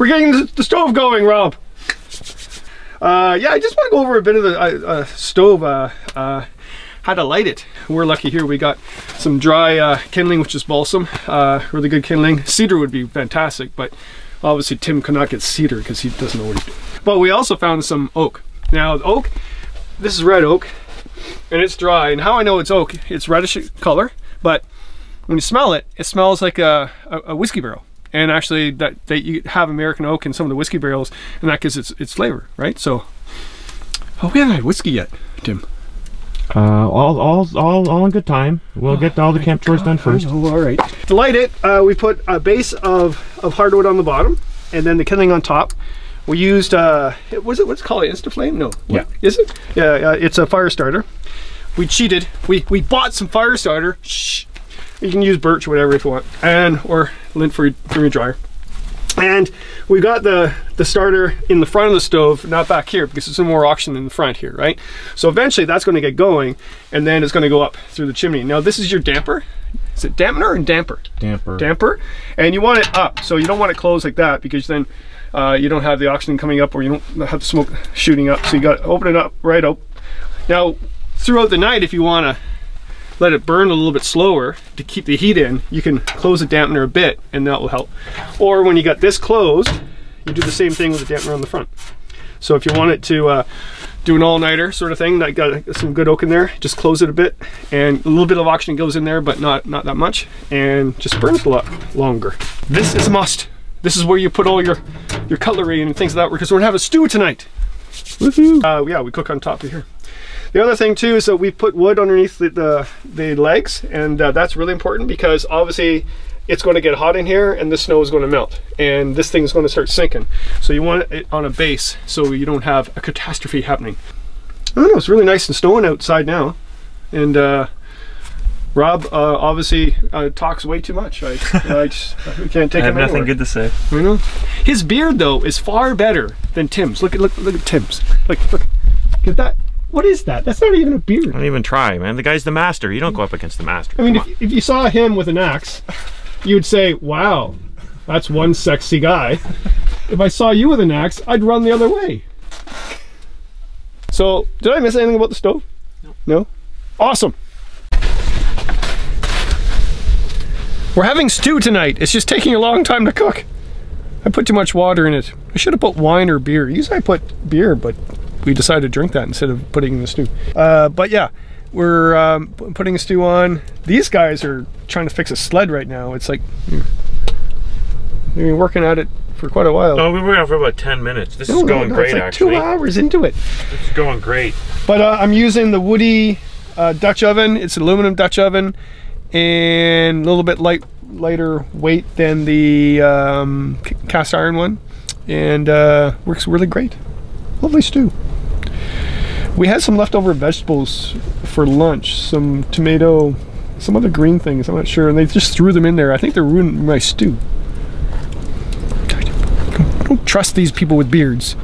We're getting the, stove going, Rob. Uh, yeah, I just want to go over a bit of the uh, uh, stove. Uh, uh, how to light it. We're lucky here. We got some dry kindling, which is balsam. Really good kindling. Cedar would be fantastic, but obviously Tim cannot get cedar because he doesn't know what he's. But we also found some oak. Now, the oak, this is red oak, and it's dry. And how I know it's oak, it's reddish color, but when you smell it, it smells like a, a, a whiskey barrel and actually that, that you have American oak in some of the whiskey barrels and that gives its, its flavor, right? So, oh, we haven't had whiskey yet, Tim. Uh, all, all, all, all in good time. We'll get all the camp chores done first. Oh, all right. To light it, uh, we put a base of, of hardwood on the bottom and then the kindling on top. We used, uh, was it, what's it called, Instaflame? No. Yeah. Is it? Yeah, uh, it's a fire starter. We cheated. We, we bought some fire starter. Shh. You can use birch or whatever if you want, and or lint for your, dryer. And we got the, the starter in the front of the stove, not back here, because it's more oxygen in the front here, right? So eventually that's going to get going, and then it's going to go up through the chimney. Now this is your damper. Is it dampener or damper? Damper. Damper. And you want it up, so you don't want it closed like that, because then uh, you don't have the oxygen coming up, or you don't have the smoke shooting up. So you got to open it up right up. Now, throughout the night, if you want to let it burn a little bit slower to keep the heat in, you can close the dampener a bit and that will help. Or when you got this closed, you do the same thing with the dampener on the front. So if you want it to uh, do an all-nighter sort of thing, that got some good oak in there, just close it a bit and a little bit of oxygen goes in there, but not, not that much, and just burns a lot longer. This is a must. This is where you put all your, your cutlery and things like that, because we're gonna have a stew tonight. Woohoo! Uh, yeah, we cook on top of here. The other thing too is that we put wood underneath the, the, the legs and uh, that's really important because obviously it's going to get hot in here and the snow is going to melt and this thing is going to start sinking. So you want it on a base so you don't have a catastrophe happening. I don't know, it's really nice and snowing outside now. And uh, Rob uh, obviously uh, talks way too much. I, I just I can't take I have him nothing anywhere. good to say. You know, his beard though is far better than Tim's. Look at look look at Tim's. Look look. Get that. What is that? That's not even a beard. Don't even try, man. The guy's the master. You don't go up against the master. I mean, if, if you saw him with an axe, you would say, "Wow, that's one sexy guy." if I saw you with an axe, I'd run the other way. So, did I miss anything about the stove? No. No. Awesome. We're having stew tonight. It's just taking a long time to cook. I put too much water in it. I should have put wine or beer. Usually I put beer, but we decided to drink that instead of putting in the stew. Uh, but yeah, we're um, putting a stew on. These guys are trying to fix a sled right now. It's like hmm, they've been working at it for quite a while. on. Oh, we were out for about 10 minutes. This No, is going no, great, it's like actually. Two hours into it. This is going great. But uh, I'm using the Woody uh, Dutch oven. It's an aluminum Dutch oven and a little bit light, lighter weight than the um, cast iron one, and uh, works really great. Lovely stew. We had some leftover vegetables for lunch, some tomato, some other green things. I'm not sure, and they just threw them in there. I think they're ruining my stew. Don't trust these people with beards.